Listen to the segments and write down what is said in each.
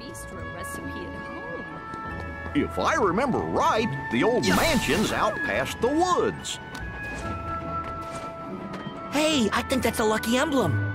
bistro recipe at home. If I remember right, the old mansion's out past the woods. Hey, I think that's a lucky emblem.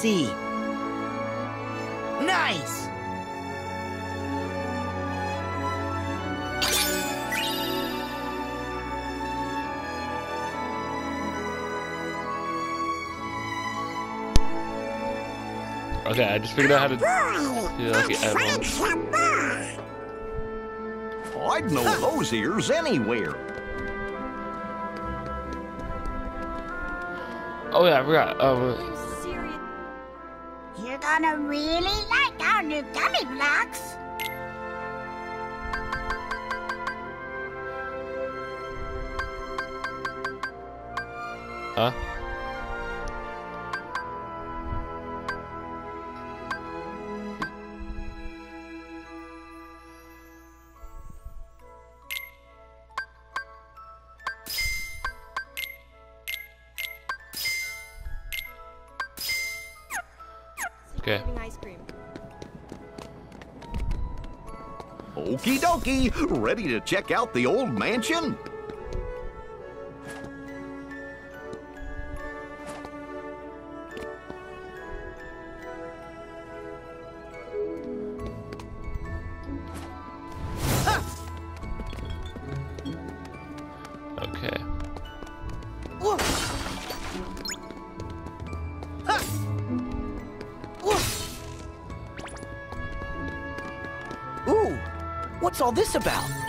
See. Nice! Okay, I just figured out how to do lucky emblems. I'd know those ears anywhere. Oh yeah, I forgot. Um, You serious? You're gonna really like our new gummy blocks. huh? Okie dokie, ready to check out the old mansion? All this about?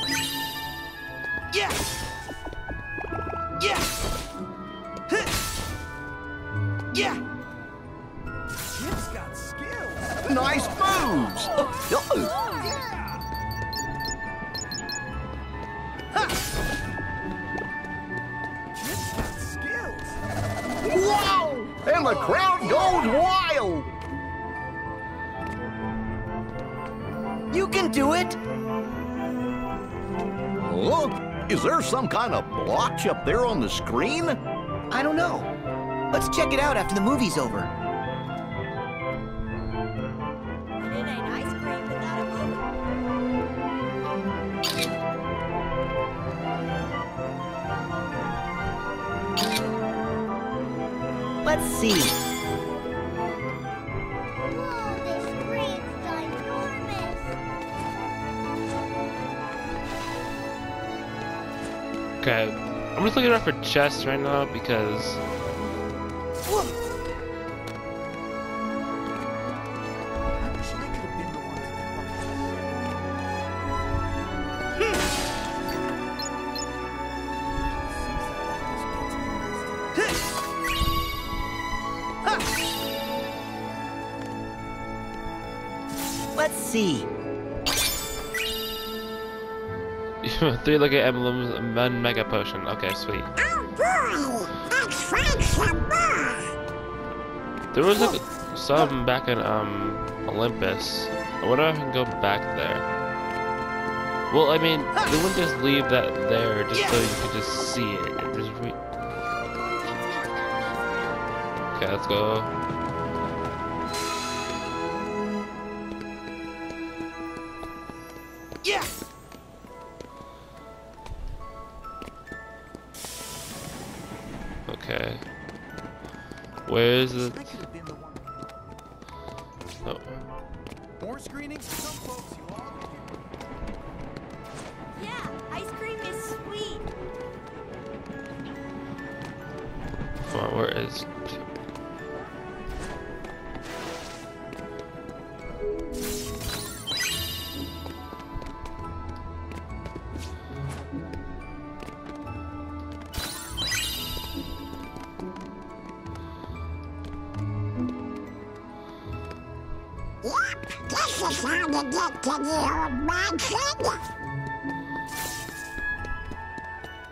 Of up there on the screen? I don't know. Let's check it out after the movie's over. And it ain't ice cream without a movie. Let's see. Whoa, this screen's ginormous. Okay. I'm just looking around for chests right now because three lucky emblems, and one mega potion. Okay, sweet. Oh boy, let's find some more. There was like some back in um Olympus. I wonder if I can go back there. Well, I mean, they wouldn't just leave that there just so you could just see it. Just okay, let's go. Where is it?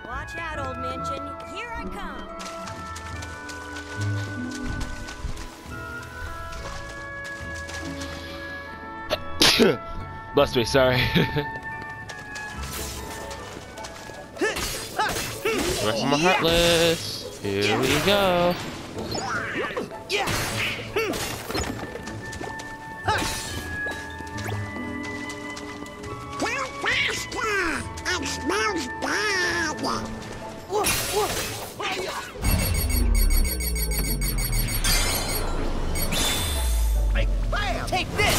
Watch out, old mansion. Here I come. Bless me, sorry. Back from my heartless. Here we go. Go Take this!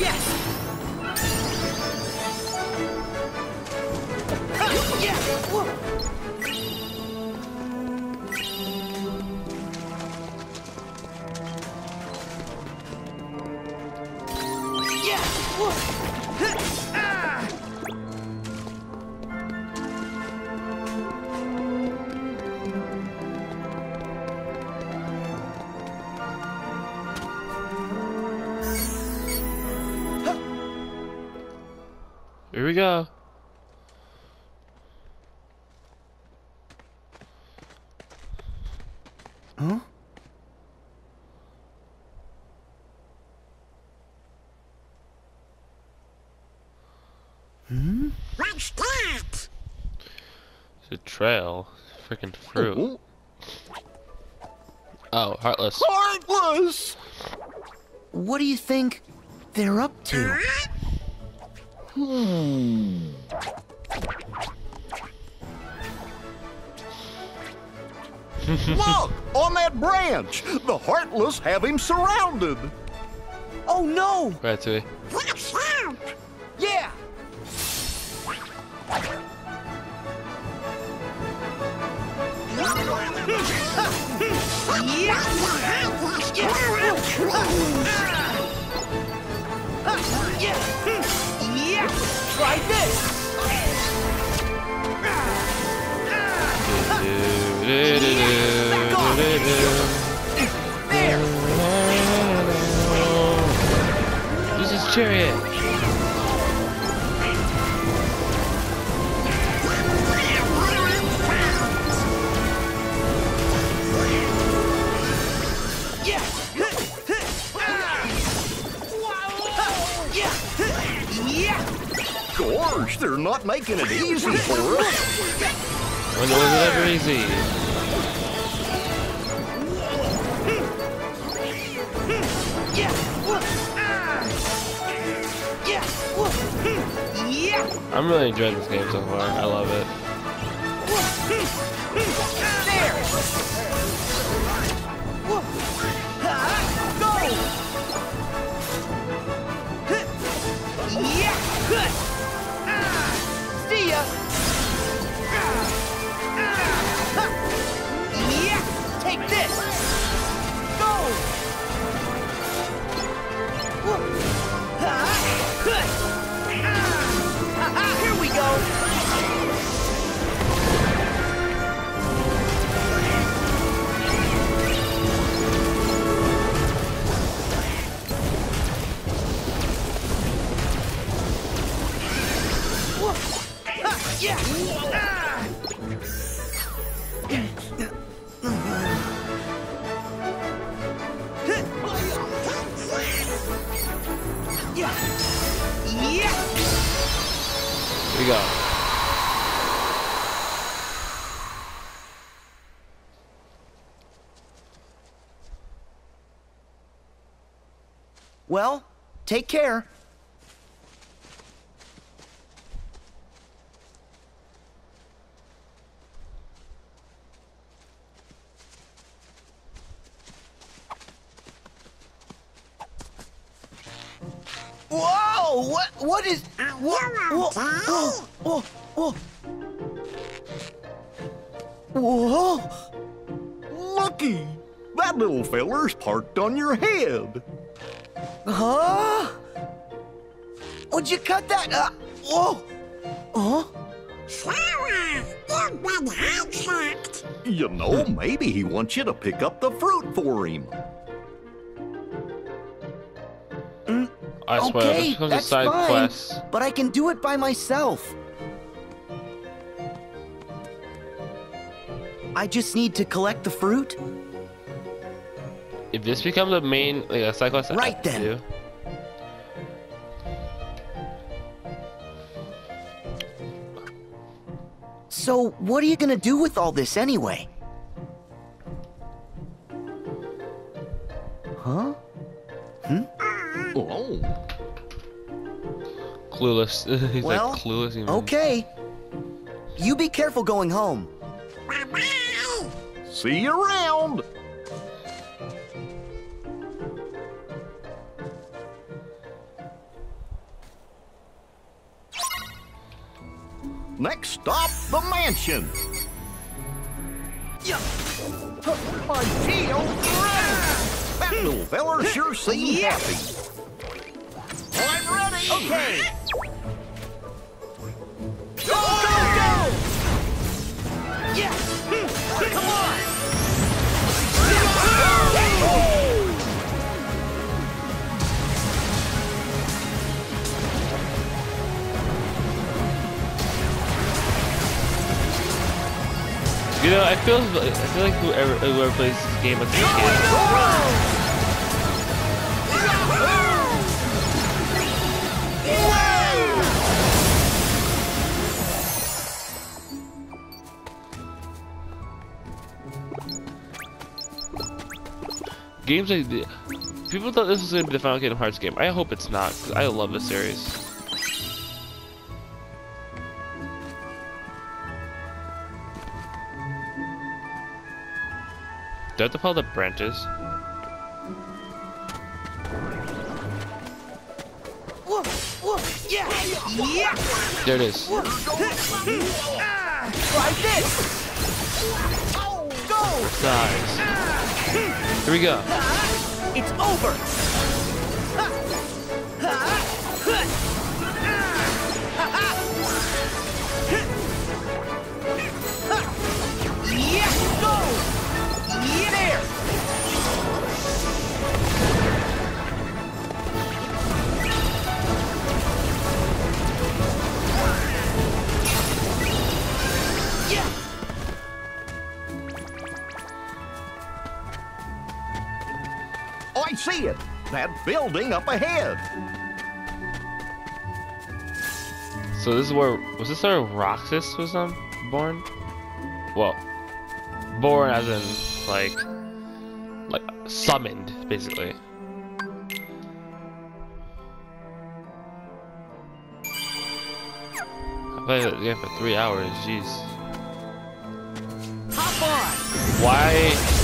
Yes! Yeah! Trail. Freaking fruit. Oh, Oh, heartless. Heartless! What do you think they're up to? hmm. Look! On that branch! The Heartless have him surrounded! Oh no! Ratatouille. Try this! There! Use chariot. Gosh, they're not making it easy for us! When was it ever easy? I'm really enjoying this game so far. I love it. Well, take care. Whoa! What? What is? What? Whoa, whoa! Whoa! Whoa! Whoa! Lucky, that little feller's parked on your head. Huh? Would you cut that? Uh, whoa! Huh? Flower, you've been hijacked. You know, maybe he wants you to pick up the fruit for him. I swear, okay, this becomes a that's side fine, quest. but I can do it by myself. I just need to collect the fruit. If this becomes a main, like a side quest, I Right have to then. do. So, what are you gonna do with all this anyway? Huh? Hmm? Oh, Clueless. He's Well, like clueless. Even. Okay. You be careful going home. See you around. Next stop, the mansion. Yeah. My shield! That little feller sure seemed happy. I'm ready. Okay. Go, go, go! Yeah! Hmm. Come on! You know, I feel, I feel like whoever, whoever plays this game as a kid, games like the, people thought this was gonna be the Final Kingdom Hearts game. I hope it's not, 'cause I love this series. Do I have to follow the branches? Whoa, whoa, yeah, yeah! There it is. Try this! Go! Nice. Here we go. It's over! See it. That building up ahead. So this is where was this where Roxas was um born? Well, born as in like like summoned basically. I played that game for three hours. Jeez. Hop on! Why?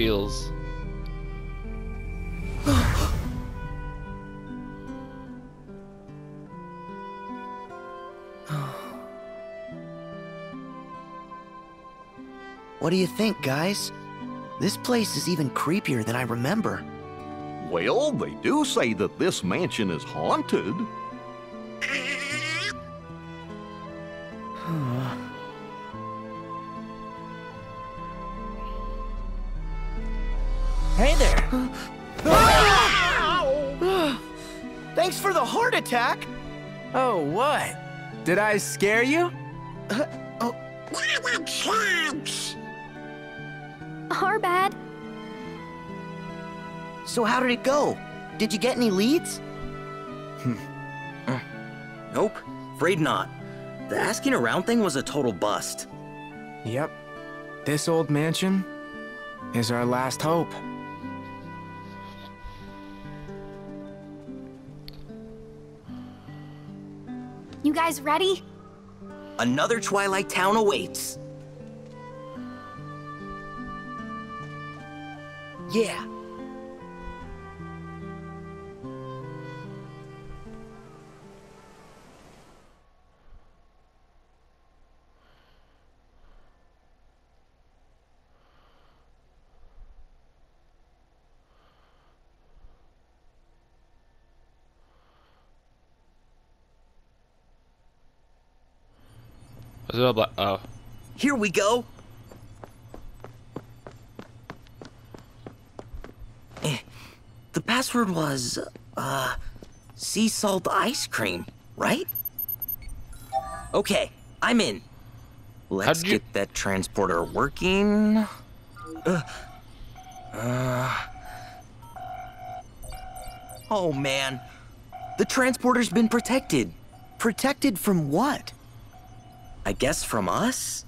Feels. What do you think, guys? This place is even creepier than I remember. Well, they do say that this mansion is haunted. Hey there. Ah! Thanks for the heart attack. Oh, what? Did I scare you? Uh, oh. Our bad. So how did it go? Did you get any leads? Hmm. Uh, nope, afraid not. The asking around thing was a total bust. Yep. This old mansion is our last hope. You guys ready? Another Twilight Town awaits. Yeah. It all black? Oh. Here we go. Eh, The password was, uh, sea salt ice cream, right? Okay, I'm in. Let's get that transporter working. Uh, uh, oh man, the transporter's been protected. Protected from what? I guess from us?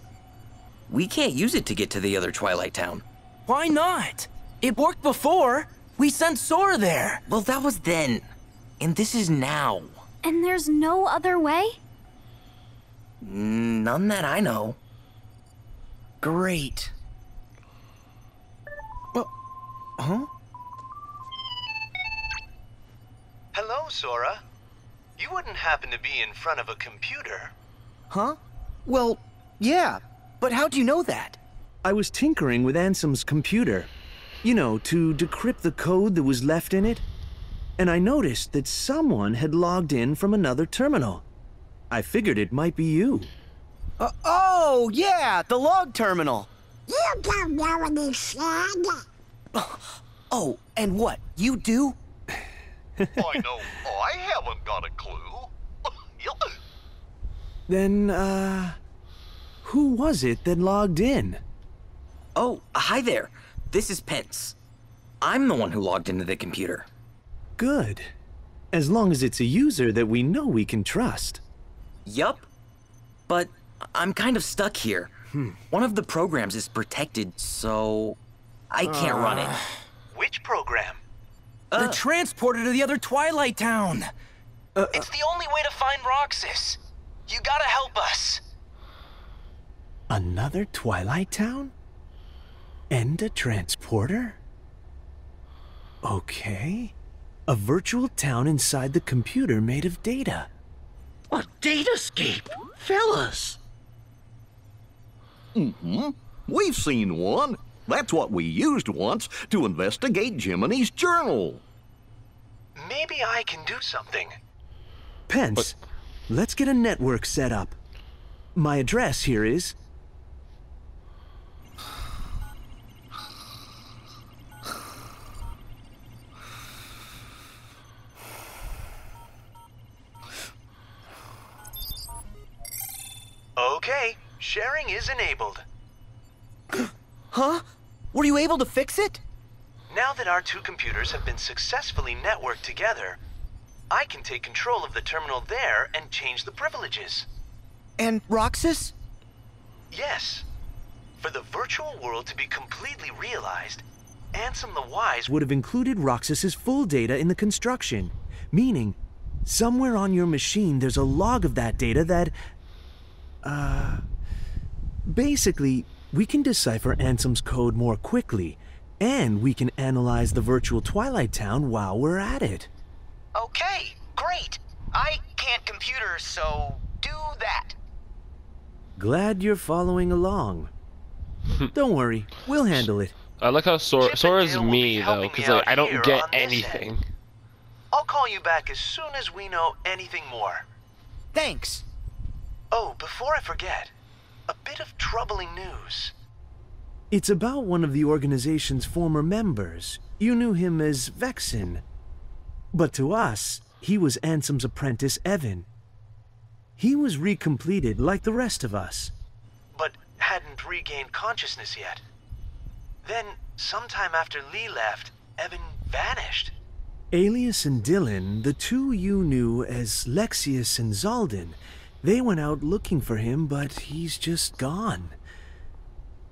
We can't use it to get to the other Twilight Town. Why not? It worked before. We sent Sora there. Well, that was then. And this is now. And there's no other way? None that I know. Great. Uh, huh? Hello, Sora. You wouldn't happen to be in front of a computer. Huh? Well, yeah. But how do you know that? I was tinkering with Ansem's computer, you know, to decrypt the code that was left in it. And I noticed that someone had logged in from another terminal. I figured it might be you. Uh, oh, yeah, the log terminal. You don't know what any slang. Oh, and what? You do? I know I haven't got a clue. Then, uh. Who was it that logged in? Oh, hi there. This is Pence. I'm the one who logged into the computer. Good. As long as it's a user that we know we can trust. Yup. But I'm kind of stuck here. Hmm. One of the programs is protected, so I can't run it. Ah. Which program? Uh. the transporter to the other Twilight Town. Uh, it's uh. the only way to find Roxas. You gotta help us. Another Twilight Town? And a transporter? Okay. A virtual town inside the computer made of data. A datascape, fellas. Mm-hmm. We've seen one. That's what we used once to investigate Jiminy's journal. Maybe I can do something. Pence, let's get a network set up. My address here is. Okay, sharing is enabled. Huh? Were you able to fix it? Now that our two computers have been successfully networked together, I can take control of the terminal there and change the privileges. And Roxas? Yes. For the virtual world to be completely realized, Ansem the Wise would have included Roxas's full data in the construction, meaning somewhere on your machine there's a log of that data that. Uh. Basically, we can decipher Ansem's code more quickly, and we can analyze the virtual Twilight Town while we're at it. Okay, great. I can't computer, so do that. Glad you're following along. Don't worry, we'll handle it. I like how Sora, Chip and Sora's Dale will be me though, because like I don't get anything. end. I'll call you back as soon as we know anything more. Thanks. Oh, before I forget, a bit of troubling news. It's about one of the organization's former members. You knew him as Vexen. But to us, he was Ansem's apprentice, Even. He was recompleted like the rest of us. But hadn't regained consciousness yet. Then, sometime after Lea left, Even vanished. Aeleus and Dilan, the two you knew as Lexaeus and Xaldin, they went out looking for him, but he's just gone.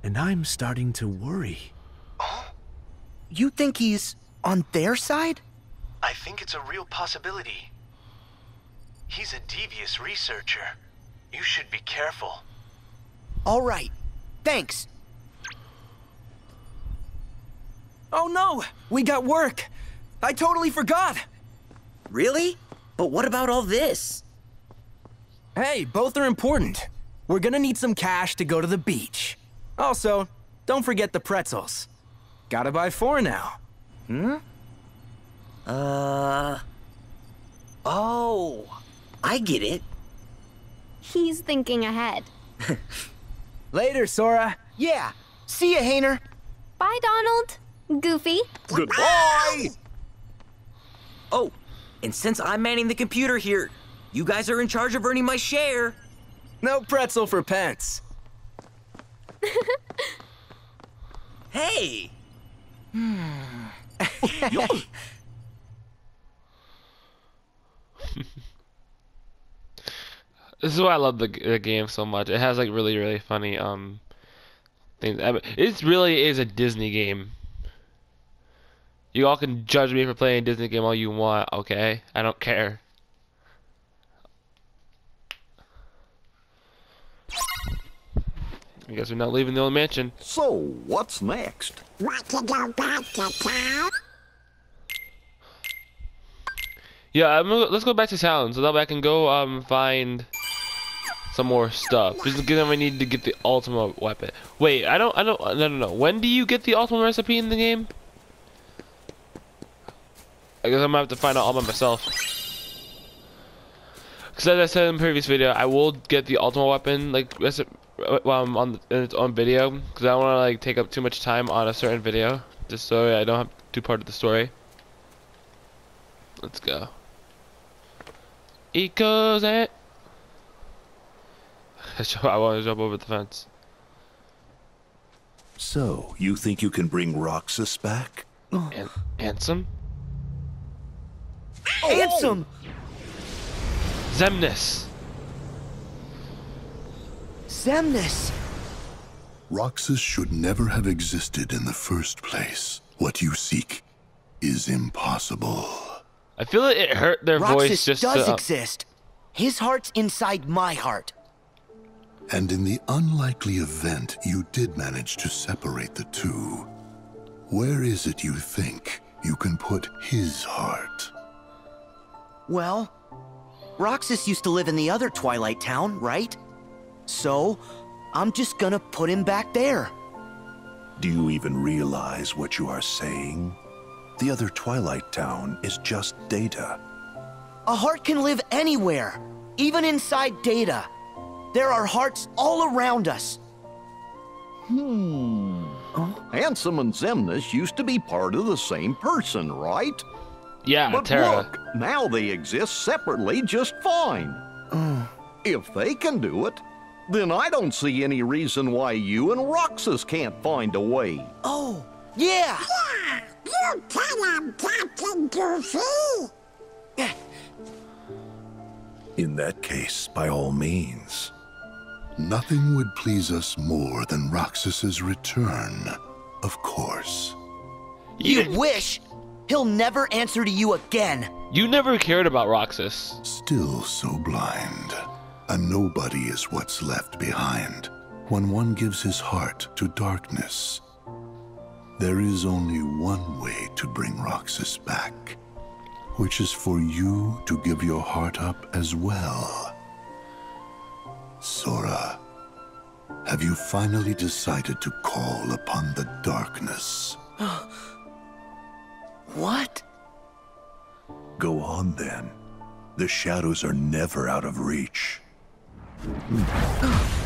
And I'm starting to worry. Oh? You think he's on their side? I think it's a real possibility. He's a devious researcher. You should be careful. All right. Thanks. Oh no! We got work! I totally forgot! Really? But what about all this? Hey, both are important. We're gonna need some cash to go to the beach. Also, don't forget the pretzels. Gotta buy four now. Hmm? Uh. Oh, I get it. He's thinking ahead. Later, Sora. Yeah. See ya, Hayner. Bye, Donald. Goofy. Goodbye! Oh, and since I'm manning the computer here, you guys are in charge of earning my share. No pretzel for pence. Hey! This is why I love the, the game so much. It has like really really funny um things. It really is a Disney game. You all can judge me for playing a Disney game all you want, okay? I don't care. I guess we're not leaving the old mansion. So, what's next? Want to go back to town? Yeah, I'm let's go back to town so that way I can go um find some more stuff. Just because I need to get the ultimate weapon. Wait, I don't, I don't, no, no, no. When do you get the ultimate recipe in the game? I guess I'm gonna have to find out all by myself. Because as I said in the previous video, I will get the ultimate weapon like while I'm on in its own video because I don't want to like take up too much time on a certain video just so I don't have to do part of the story. Let's go. Eco's it. I want to jump over the fence. So, you think you can bring Roxas back? And handsome. Ansem! Xemnas. Xemnas! Roxas should never have existed in the first place. What you seek is impossible. I feel like it hurt their voice Roxas just does to. uh, exist. His heart's inside my heart. And in the unlikely event you did manage to separate the two, where is it you think you can put his heart? Well, Roxas used to live in the other Twilight Town, right? So, I'm just gonna put him back there. Do you even realize what you are saying? The other Twilight Town is just data. A heart can live anywhere, even inside data. There are hearts all around us. Hmm. Ansem and Xemnas used to be part of the same person, right? Yeah, But Terra. look, now they exist separately just fine. if they can do it, then I don't see any reason why you and Roxas can't find a way. Oh, yeah! Yeah, you tell him, Captain Goofy. In that case, by all means. Nothing would please us more than Roxas's return, of course. You wish! He'll never answer to you again. You never cared about Roxas. Still so blind. A nobody is what's left behind when one gives his heart to darkness. There is only one way to bring Roxas back, which is for you to give your heart up as well. Sora, have you finally decided to call upon the darkness? What? Go on then. The shadows are never out of reach.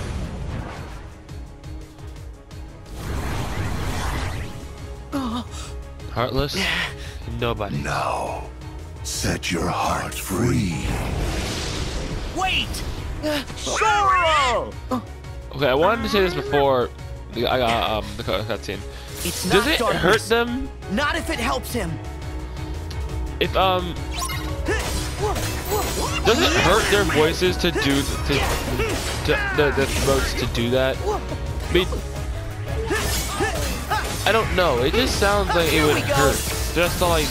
Heartless? Nobody. Now, set your heart free. Wait! Okay, I wanted to say this before the- I got um the cut- cutscene. It's Does it darkness. hurt them Not if it helps him. if um does it hurt their voices to do to, to the, the throats to do that? I mean, I don't know. It just sounds like it would hurt just to like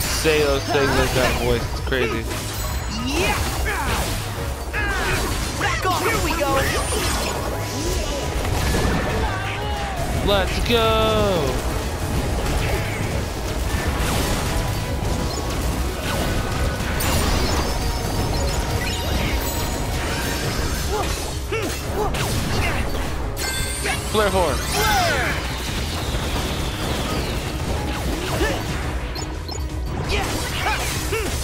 say those things like that voice. It's crazy. Back Here we go! Let's go. Flare horn. Try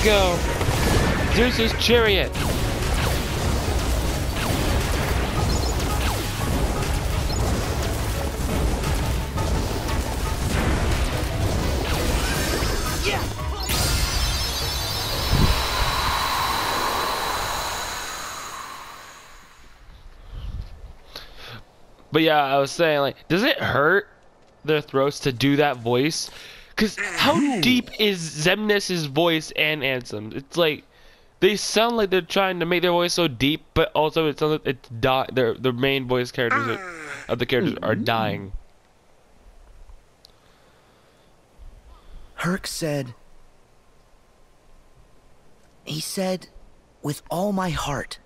we go. Zeus's chariot. But yeah, I was saying, like, does it hurt their throats to do that voice? Because mm. how deep is Xemnas's voice and Ansem? It's like they sound like they're trying to make their voice so deep, but also it sounds like it's di- their the main voice characters are, of the characters are mm. dying. Herc said. He said, with all my heart.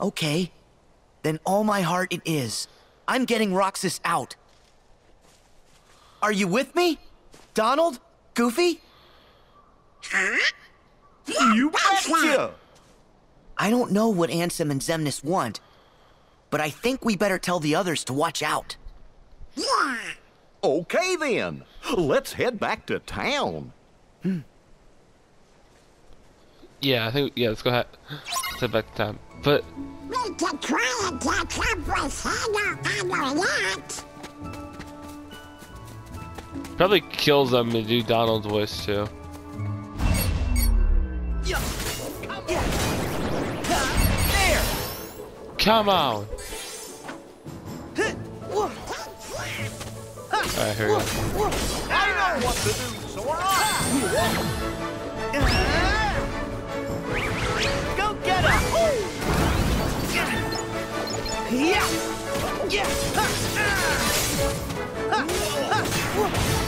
Okay, then all my heart it is. I'm getting Roxas out. Are you with me? Donald? Goofy? You betcha! I don't know what Ansem and Xemnas want, but I think we better tell the others to watch out. Okay then, let's head back to town. Yeah, I think yeah. Let's go ahead. Let's head back to town. But We could try and catch up with Hannah and that. Probably kills them to do Donald's voice too. Come on. Alright, here we go. I know what to do, Sora! Go get him! Yeah! Ah! Yeah!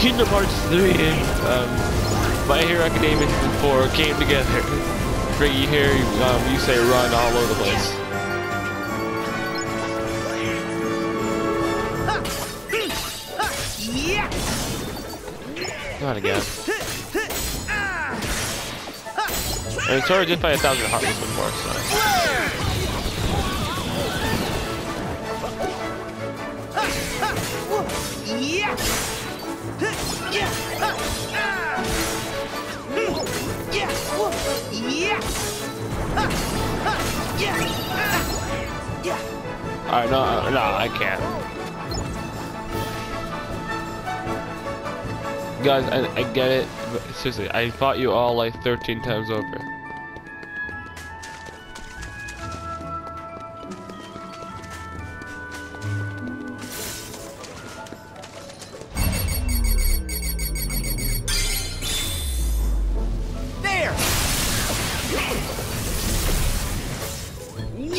Kingdom Hearts 3 and um, My Hero Academia Season 4 came together. Right you hear um, you say run all over the place. Not again. I mean, Sora did fight a thousand heartless before, so. Alright, no, no, I can't. Guys, I, I get it, seriously, I fought you all like 13 times over.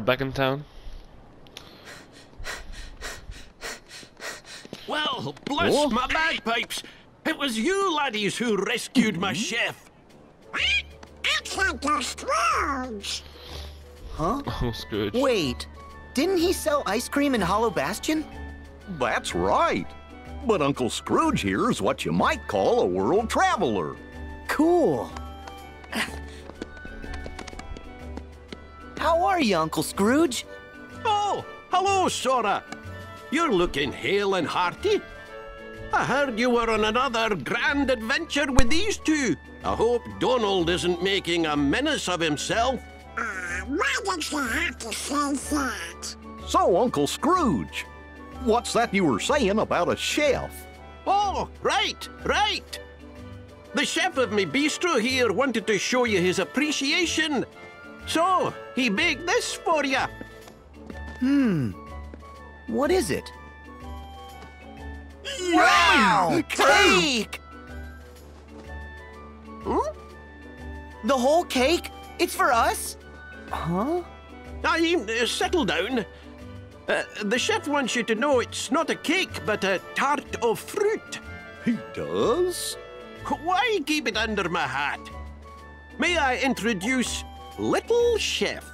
Alright, back in town. Well, bless Oh. my bagpipes. It was you laddies who rescued my Mm-hmm. chef. It's Uncle Scrooge. Huh? Oh, Scrooge. Wait, didn't he sell ice cream in Hollow Bastion? That's right. But Uncle Scrooge here is what you might call a world traveler. Cool. How are you, Uncle Scrooge? Oh, hello, Sora. You're looking hale and hearty. I heard you were on another grand adventure with these two. I hope Donald isn't making a menace of himself. Uh, why did you have to say that? So, Uncle Scrooge, what's that you were saying about a chef? Oh, right, right. The chef of my bistro here wanted to show you his appreciation. So, he baked this for you. Hmm. What is it? Wow! Cake! Hmm? The whole cake? It's for us? Huh? I uh, settle down. Uh, the chef wants you to know it's not a cake, but a tart of fruit. He does? Why keep it under my hat? May I introduce Little Chef?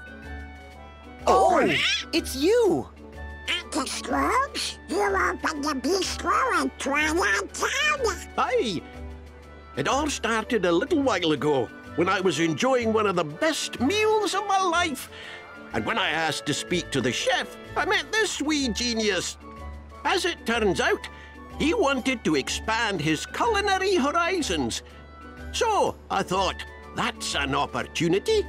Oh, oh, it's you! Uncle Scrooge, you opened the bistro in Twilight Town. Aye. It all started a little while ago when I was enjoying one of the best meals of my life. And when I asked to speak to the chef, I met this wee genius. As it turns out, he wanted to expand his culinary horizons. So I thought, that's an opportunity.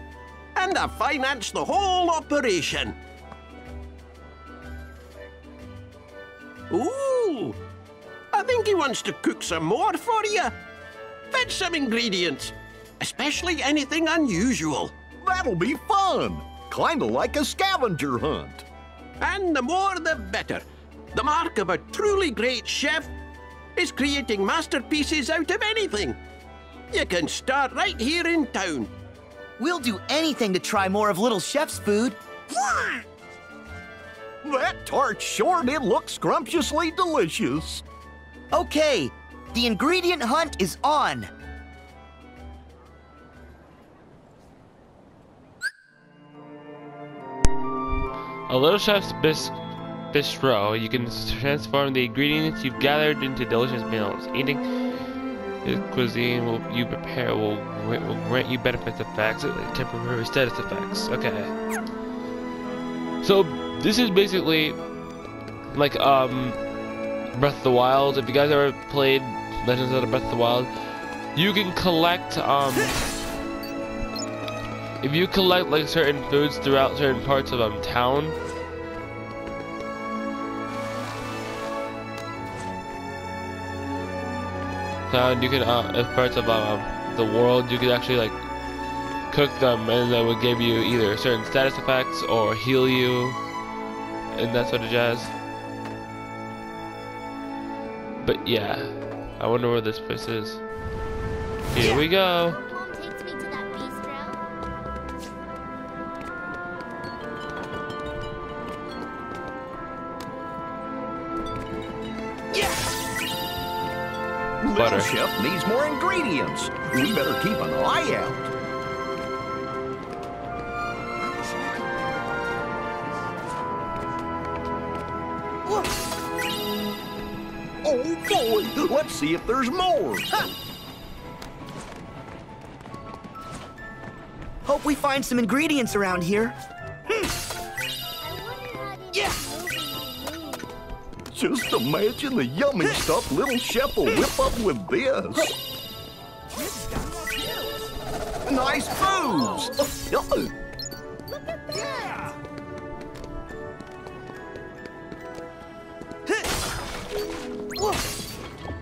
And I financed the whole operation. Ooh, I think he wants to cook some more for you. Fetch some ingredients, especially anything unusual. That'll be fun. Kinda like a scavenger hunt. And the more the better. The mark of a truly great chef is creating masterpieces out of anything. You can start right here in town. We'll do anything to try more of Little Chef's food. Yeah. That tart sure did look scrumptiously delicious. Okay, the ingredient hunt is on. A Little Chef's bis Bistro, you can transform the ingredients you've gathered into delicious meals. Eating cuisine will you prepare will, will grant you benefits effects, uh, temporary status effects. Okay. So this is basically like um Breath of the Wild. If you guys ever played Legends of the Breath of the Wild, you can collect um if you collect like certain foods throughout certain parts of um town you can uh as parts of um the world you could actually like cook them and that would give you either certain status effects or heal you and that sort of jazz. But yeah I wonder where this place is. Here we go Chef needs more ingredients. We better keep an eye out. Oh boy, let's see if there's more. Hope we find some ingredients around here. Just imagine the yummy stuff little chef will whip up with this. Nice moves!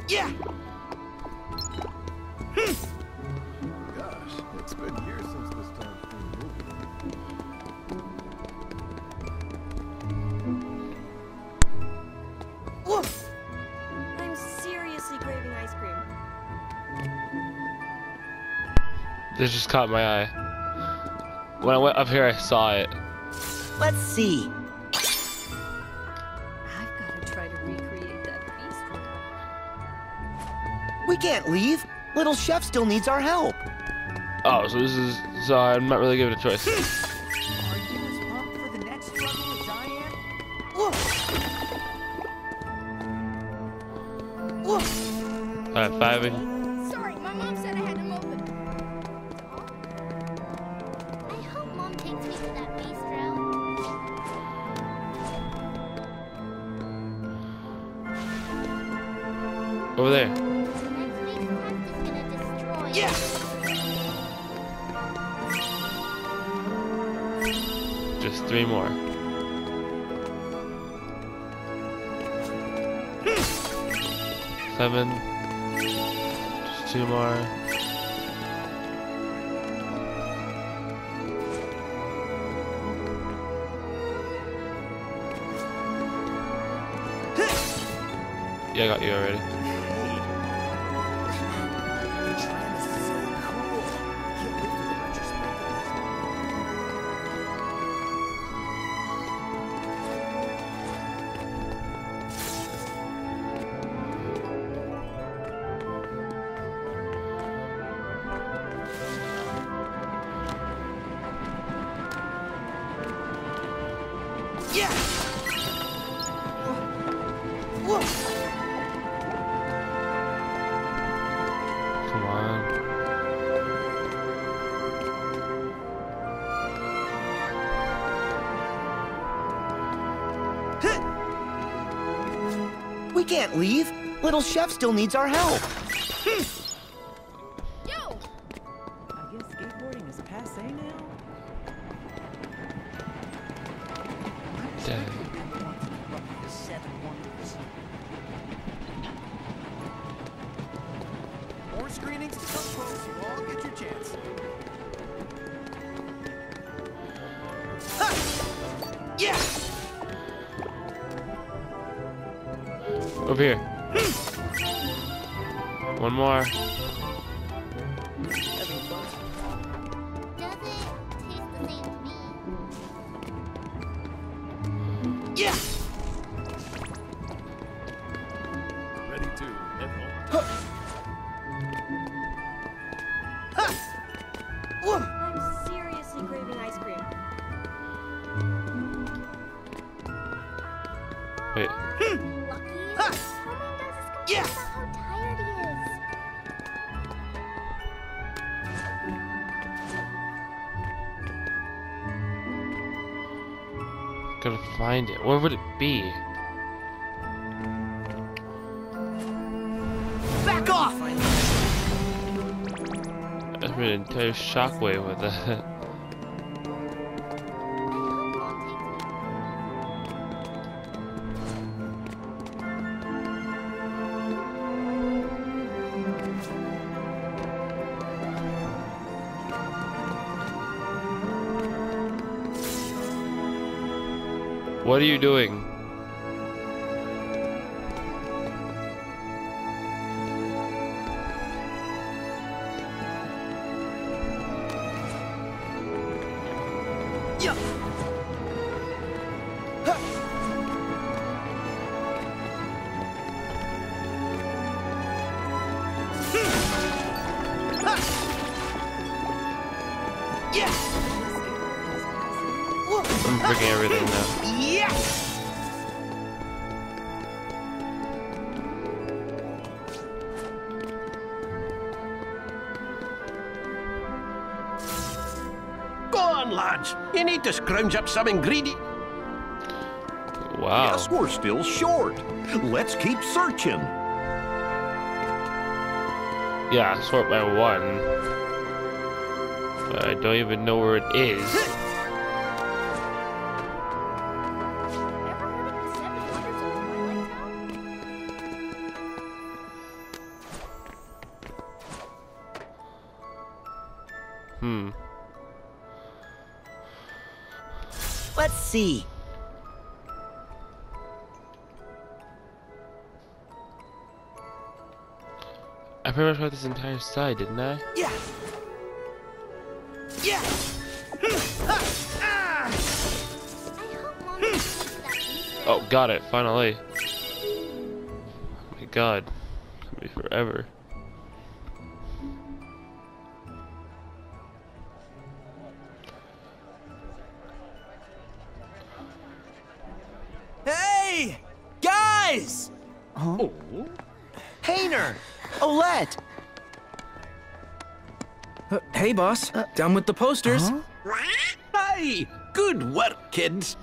Yeah! Gosh, it's been years since This just caught my eye. When I went up here, I saw it. Let's see. I've got to try to recreate that bistro. We can't leave. Little Chef still needs our help. Oh, so this is so I'm not really given a choice. Hmm. Are you as pumped for the next struggle as I am? Alright, fiving. Can't leave. Little Chef still needs our help. What are you doing? Go on, lads. You need to scrounge up some ingredient. Wow. Guess we're still short. Let's keep searching. Yeah, sort by one. But I don't even know where it is. see. I pretty much went this entire side, didn't I? Yeah. Yeah. Oh, got it, finally. Oh my god. Me forever. Guys! Oh. Hayner! Olette! Uh, hey, boss. Done with the posters. Hey, good work, kids.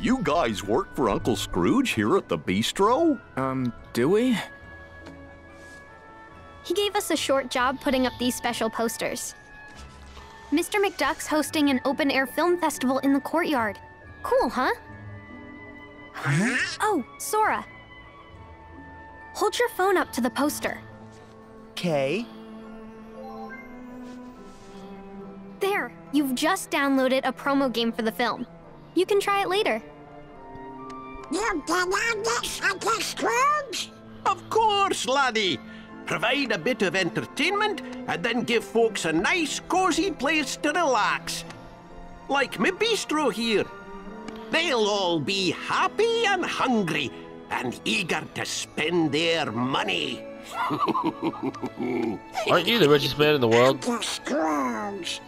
You guys work for Uncle Scrooge here at the bistro? Um, do we? He gave us a short job putting up these special posters. Mr. McDuck's hosting an open air film festival in the courtyard. Cool, huh? Oh, Sora. Hold your phone up to the poster. Okay. There, you've just downloaded a promo game for the film. You can try it later. You did on this, Uncle Scrooge? Of course, laddie. Provide a bit of entertainment and then give folks a nice, cozy place to relax. Like me bistro here. They'll all be happy and hungry and eager to spend their money. Aren't you the richest man in the world? Scrooge.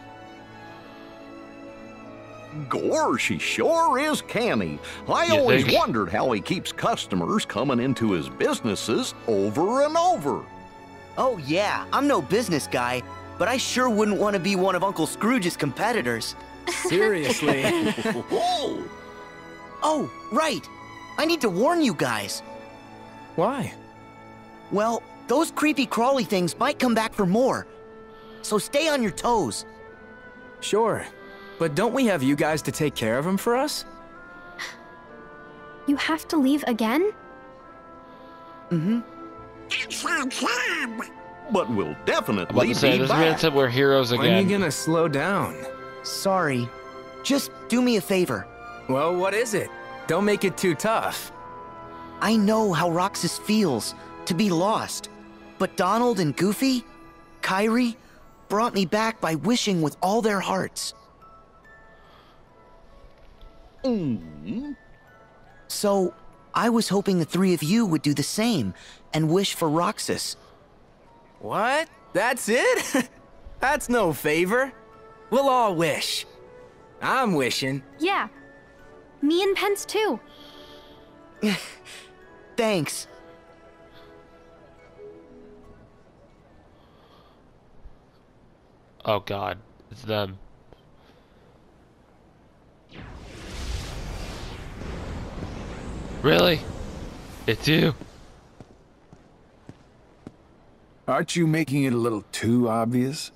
Gorsh, he sure is canny. I You always think? wondered how he keeps customers coming into his businesses over and over. Oh, yeah, I'm no business guy, but I sure wouldn't want to be one of Uncle Scrooge's competitors. Seriously. oh, right. I need to warn you guys. Why? Well, those creepy crawly things might come back for more. So stay on your toes. Sure. But don't we have you guys to take care of them for us? You have to leave again? Mm-hmm. That's our job. But we'll I'm about definitely to say, be this man back. said we're heroes When again. you gonna slow down? Sorry. Just do me a favor. Well, what is it? Don't make it too tough. I know how Roxas feels to be lost, but Donald and Goofy, Kairi, brought me back by wishing with all their hearts. Mm. So, I was hoping the three of you would do the same and wish for Roxas. What? That's it? That's no favor. We'll all wish. I'm wishing. Yeah. Me and Pence too. Thanks. Oh god, it's them. Really? It's you? Aren't you making it a little too obvious?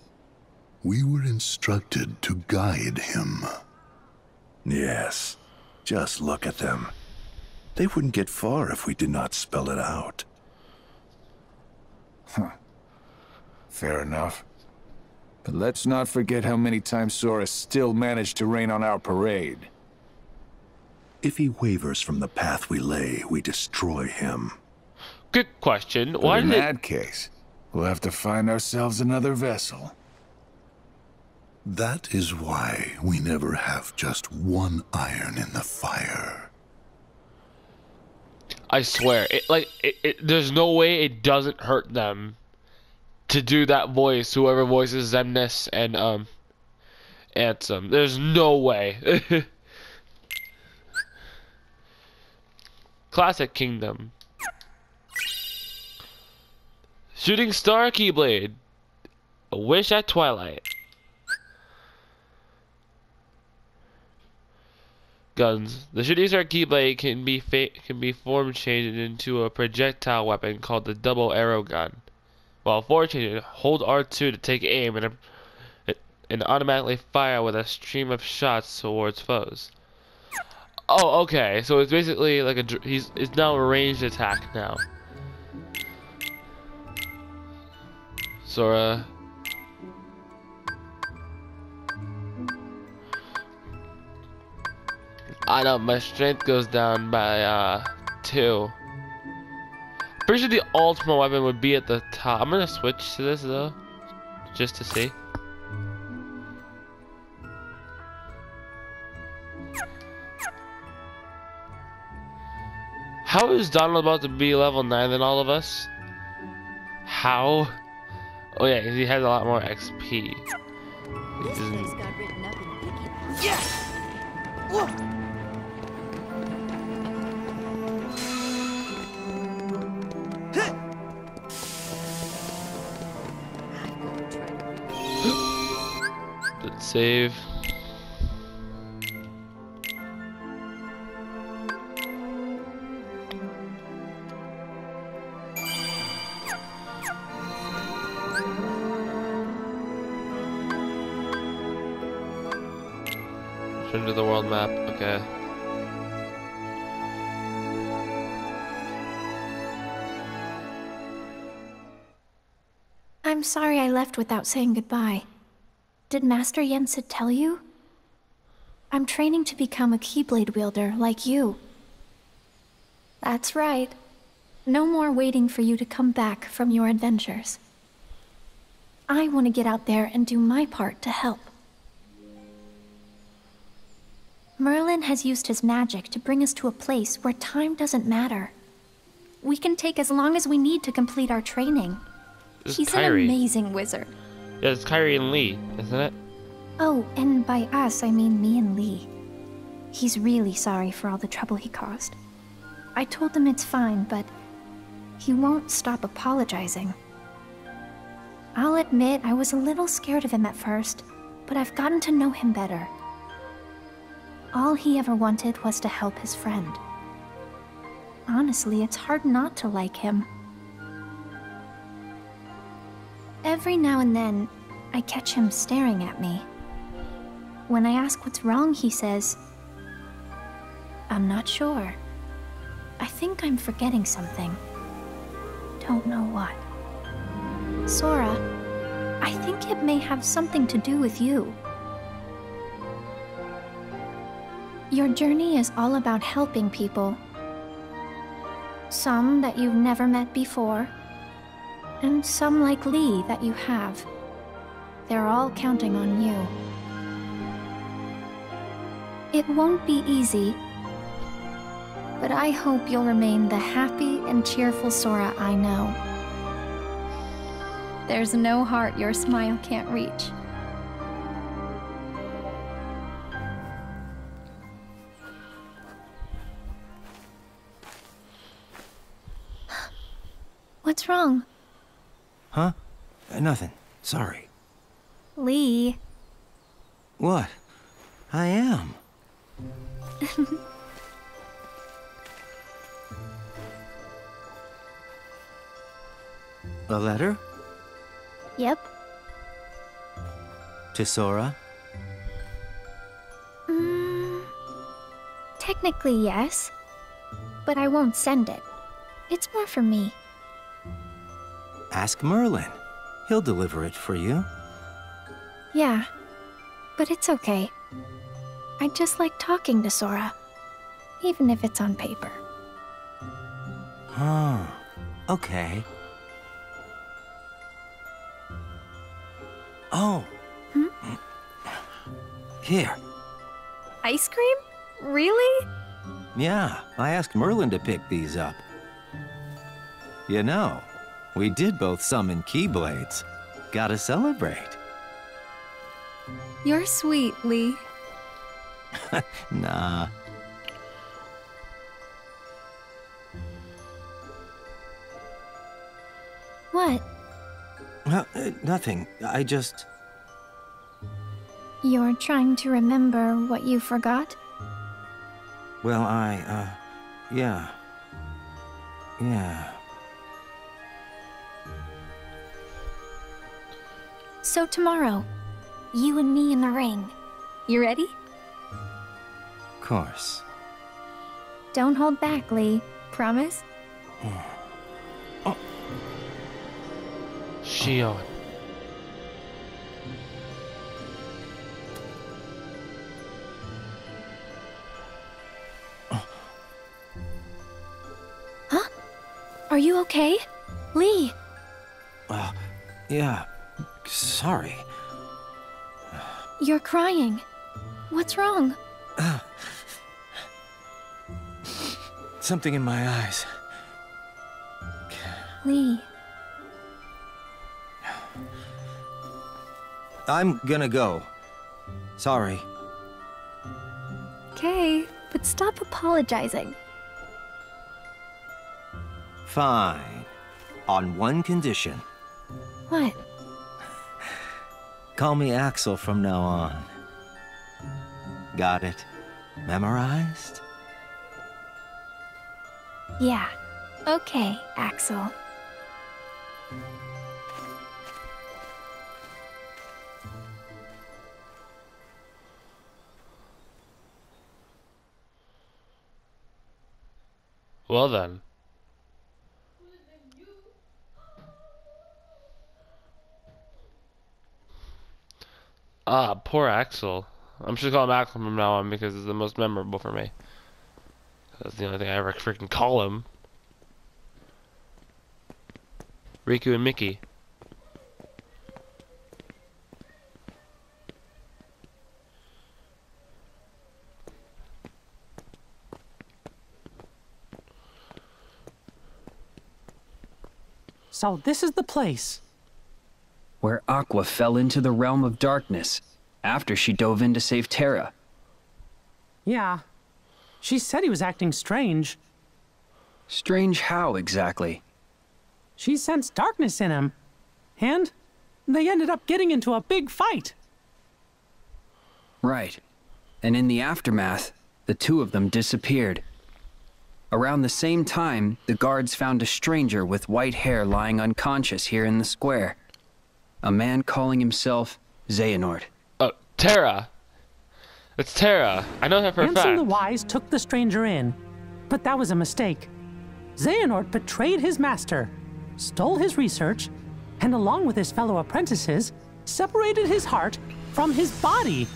We were instructed to guide him. Yes. Just look at them. They wouldn't get far if we did not spell it out. Huh. Fair enough. But let's not forget how many times Sora still managed to rain on our parade. If he wavers from the path we lay, we destroy him. Good question. But Why in did that case, we'll have to find ourselves another vessel. That is why we never have just one iron in the fire. I swear, it like it, it, there's no way it doesn't hurt them to do that voice. Whoever voices Xemnas and um Ansem, there's no way. Classic Kingdom. Shooting Star Keyblade. A wish at twilight. Guns. The star keyblade can be can be form changed into a projectile weapon called the double arrow gun. While form changing, hold R2 to take aim and and automatically fire with a stream of shots towards foes. Oh, okay. So it's basically like a he's it's now a ranged attack now. Sora. Uh, I know my strength goes down by uh two. Pretty sure the ultimate weapon would be at the top. I'm gonna switch to this though, just to see. How is Donald about to be level 9 than all of us? How? Oh yeah, he has a lot more XP. This place got written up in Yes! Whoa! Save. Turn to the world map. Okay. I'm sorry I left without saying goodbye. Did Master Yensid tell you? I'm training to become a Keyblade wielder like you. That's right. No more waiting for you to come back from your adventures. I want to get out there and do my part to help. Merlin has used his magic to bring us to a place where time doesn't matter. We can take as long as we need to complete our training. He's an amazing wizard. Yeah, it's Kairi and Lea, isn't it? Oh, and by us, I mean me and Lea. He's really sorry for all the trouble he caused. I told him it's fine, but he won't stop apologizing. I'll admit I was a little scared of him at first, but I've gotten to know him better. All he ever wanted was to help his friend. Honestly, it's hard not to like him. Every now and then, I catch him staring at me. When I ask what's wrong, he says, I'm not sure. I think I'm forgetting something. Don't know what. Sora, I think it may have something to do with you. Your journey is all about helping people. Some that you've never met before, and some like Lea that you have. They're all counting on you. It won't be easy, but I hope you'll remain the happy and cheerful Sora I know. There's no heart your smile can't reach. What's wrong? Huh? Uh, Nothing. Sorry. Lea. What? I am. A letter? yep. To Sora? Mm, technically, yes. But I won't send it. It's more for me. Ask Merlin. He'll deliver it for you. Yeah. But it's okay. I just like talking to Sora. Even if it's on paper. Huh. Okay. Oh. Hmm? Here. Ice cream? Really? Yeah, I asked Merlin to pick these up. You know, we did both summon Keyblades. Gotta celebrate. You're sweet, Lea. nah. What? Uh, uh, nothing. I just. You're trying to remember what you forgot? Well, I, uh, yeah. Yeah. So tomorrow, you and me in the ring. You ready? Of course. Don't hold back, Lea. Promise? Xion. Huh? Are you okay? Lea! Uh, yeah. Sorry. You're crying. What's wrong? Something in my eyes. Lea. I'm gonna go. Sorry. Okay, but stop apologizing. Fine. On one condition. What? Call me Axel from now on. Got it? Memorized? Yeah. Okay, Axel. Well then. Ah, poor Axel. I'm just gonna call him Axel from now on because it's the most memorable for me. That's the only thing I ever freaking call him. Riku and Mickey. So this is the place. Where Aqua fell into the realm of darkness after she dove in to save Terra. Yeah. She said he was acting strange. Strange how exactly? She sensed darkness in him. And they ended up getting into a big fight. Right. And in the aftermath, the two of them disappeared. Around the same time, the guards found a stranger with white hair lying unconscious here in the square. A man calling himself Xehanort. Uh, oh, Terra. It's Terra. I know that for a Ansem fact. the Wise took the stranger in, but that was a mistake. Xehanort betrayed his master, stole his research, and along with his fellow apprentices, separated his heart from his body.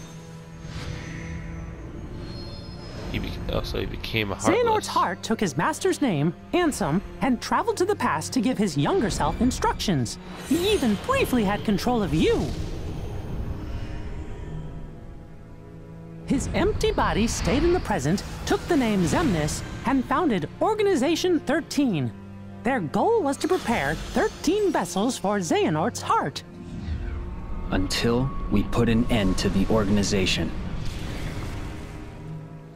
He be- oh, so he became a Xehanort's heartless. heart took his master's name, Ansem, and traveled to the past to give his younger self instructions. He even briefly had control of you. His empty body stayed in the present, took the name Xemnas, and founded Organization 13. Their goal was to prepare 13 vessels for Xehanort's heart. Until we put an end to the organization.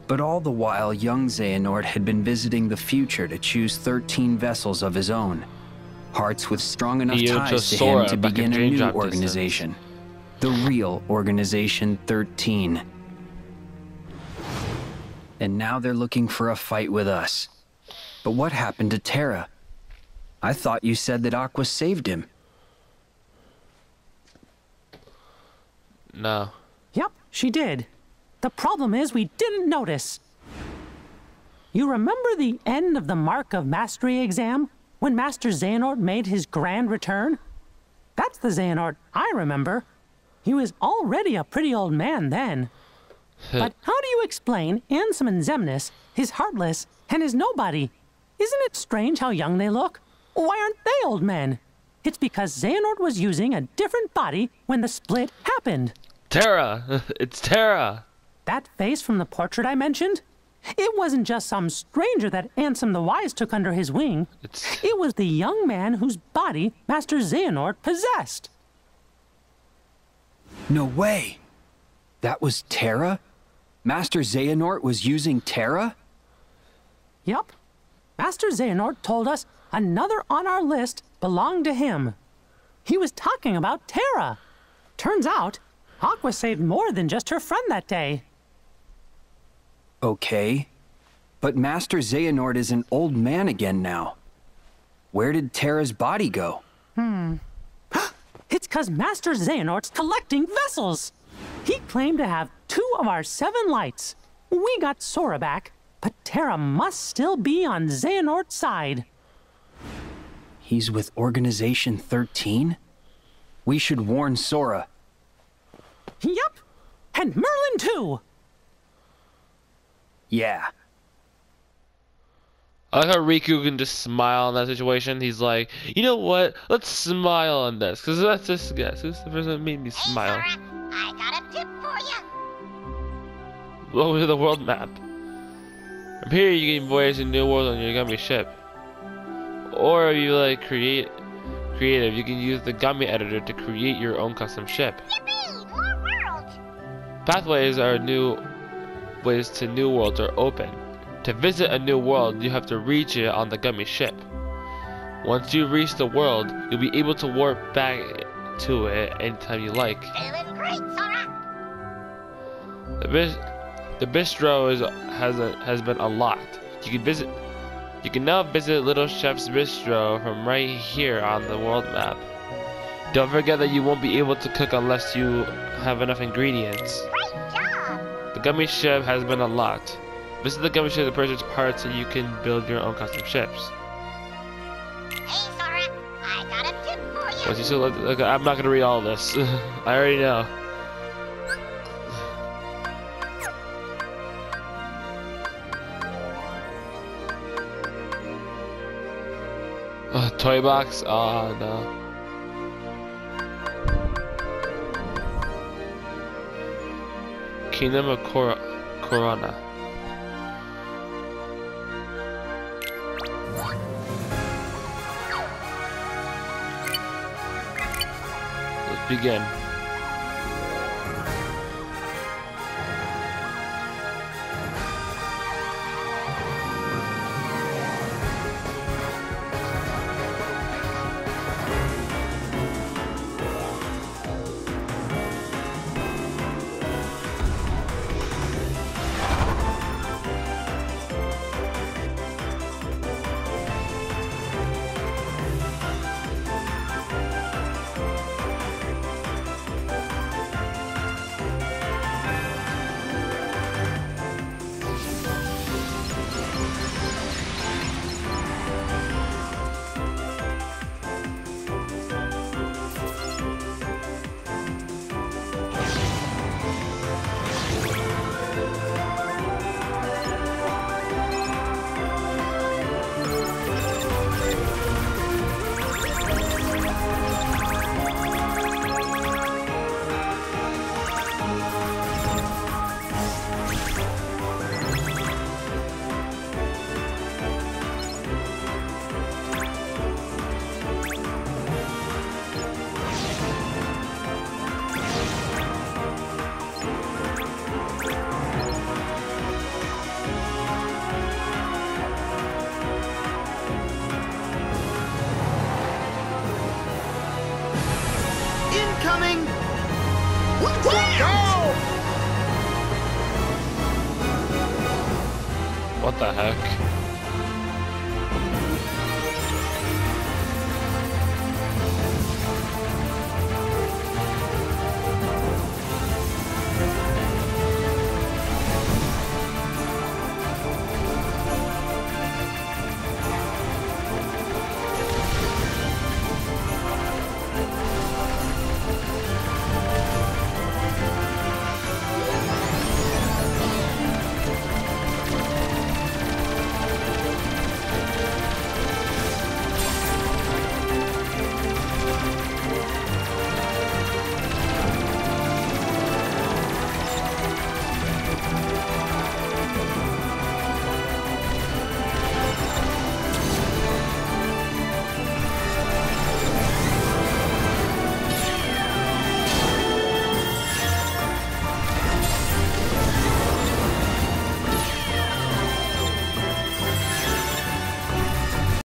But all the while, young Xehanort had been visiting the future to choose 13 vessels of his own. Hearts with strong enough Io ties to him to begin a new Job organization. The real Organization 13. And now they're looking for a fight with us. But what happened to Terra? I thought you said that Aqua saved him. No. Yep, she did. The problem is we didn't notice. You remember the end of the Mark of Mastery exam when Master Xehanort made his grand return? That's the Xehanort I remember. He was already a pretty old man then. but how do you explain Ansem and Xemnas, his heartless, and his nobody? Isn't it strange how young they look? Why aren't they old men? It's because Xehanort was using a different body when the split happened. Terra! It's Terra! That face from the portrait I mentioned? It wasn't just some stranger that Ansem the Wise took under his wing. It was the young man whose body Master Xehanort possessed. No way! That was Terra? Master Xehanort was using Terra? Yup. Master Xehanort told us another on our list belonged to him. He was talking about Terra. Turns out, Aqua saved more than just her friend that day. Okay. But Master Xehanort is an old man again now. Where did Terra's body go? Hmm. it's because Master Xehanort's collecting vessels. He claimed to have two of our seven lights. We got Sora back, but Terra must still be on Xehanort's side. He's with Organization 13? We should warn Sora. Yep, and Merlin too. Yeah. I like how Riku can just smile in that situation. He's like, you know what? Let's smile on this, because let's just guess who's the person that made me smile. Hey, I got a tip for you. Go to the world map. From here, you can voyage a new world on your Gummy ship. Or if you like create creative, you can use the Gummy editor to create your own custom ship. Yippee! More worlds. Pathways are new ways to new worlds are open. To visit a new world, you have to reach it on the Gummy ship. Once you reach the world, you'll be able to warp back to it anytime you like. Great, The, bis- the bistro is has a, has been unlocked. You can visit. You can now visit Little Chef's Bistro from right here on the world map. Don't forget that you won't be able to cook unless you have enough ingredients. Great job. The gummy ship has been a unlocked. Visit the gummy ship to purchase parts so you can build your own custom ships. Hey, Sora. I got a tip for you. Once you still look, look, I'm not gonna read all this. I already know. Uh, toy box? Oh no. Kingdom of Cor Corona. Let's begin.